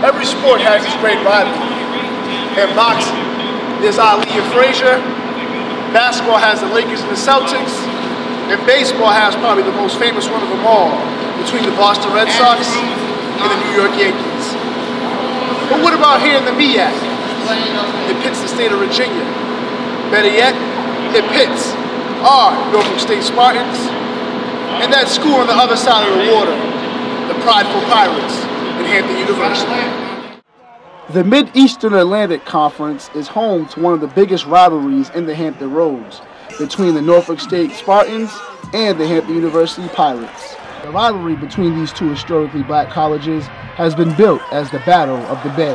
Every sport has its great rivalry. In boxing, there's Ali and Frazier. Basketball has the Lakers and the Celtics. And baseball has probably the most famous one of them all, between the Boston Red Sox and the New York Yankees. But what about here in the MEAC? It pits the state of Virginia. Better yet, it pits our Norfolk State Spartans and that school on the other side of the water, the Prideful Pirates in Hampton University. The Mid-Eastern Atlantic Conference is home to one of the biggest rivalries in the Hampton Roads between the Norfolk State Spartans and the Hampton University Pirates. The rivalry between these two historically black colleges has been built as the Battle of the Bay.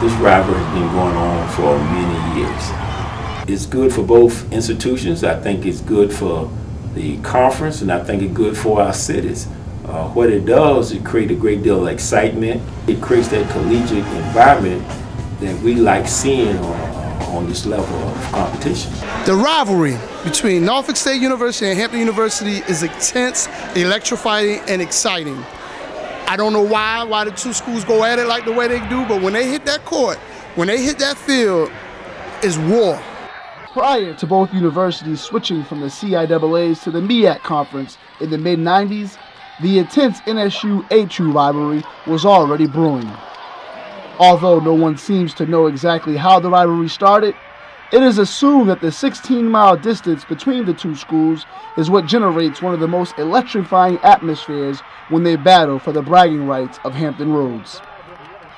This rivalry has been going on for many years. It's good for both institutions. I think it's good for the conference, and I think it's good for our cities. Uh, what it does, it creates a great deal of excitement. It creates that collegiate environment that we like seeing on, on this level of competition. The rivalry between Norfolk State University and Hampton University is intense, electrifying, and exciting. I don't know why, why the two schools go at it like the way they do, but when they hit that court, when they hit that field, it's war. Prior to both universities switching from the CIAAs to the MEAC conference in the mid 90s, the intense NSU HU rivalry was already brewing. Although no one seems to know exactly how the rivalry started, it is assumed that the 16 mile distance between the two schools is what generates one of the most electrifying atmospheres when they battle for the bragging rights of Hampton Roads.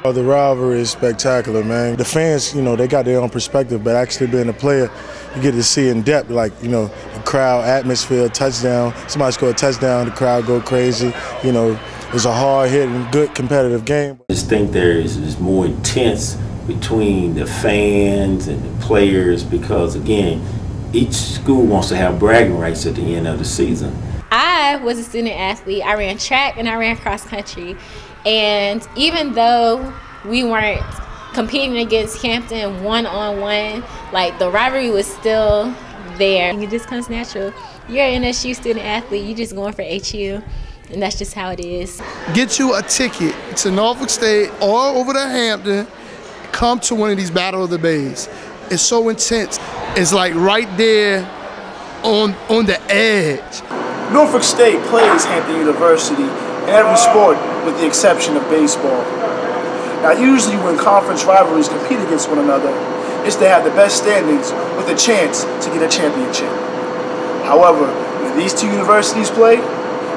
Oh, the rivalry is spectacular, man. The fans, you know, they got their own perspective, but actually being a player, you get to see in depth, like, you know, the crowd, atmosphere, touchdown. Somebody score a touchdown, the crowd go crazy. You know, it's a hard hitting, good competitive game. I just think there is, is more intense between the fans and the players because, again, each school wants to have bragging rights at the end of the season. I was a student athlete. I ran track and I ran cross country. And even though we weren't competing against Hampton one on one, like the rivalry was still there. And It just comes natural. You're an NSU student athlete, you're just going for HU. And that's just how it is. Get you a ticket to Norfolk State or over to Hampton. Come to one of these Battle of the Bays. It's so intense. It's like right there on, on the edge. Norfolk State plays Hampton University in every sport with the exception of baseball. Now usually when conference rivalries compete against one another, it's to have the best standings with a chance to get a championship. However, when these two universities play,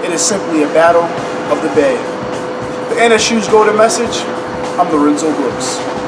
it is simply a battle of the Bay. The NSU's golden message, I'm Lorenzo Brooks.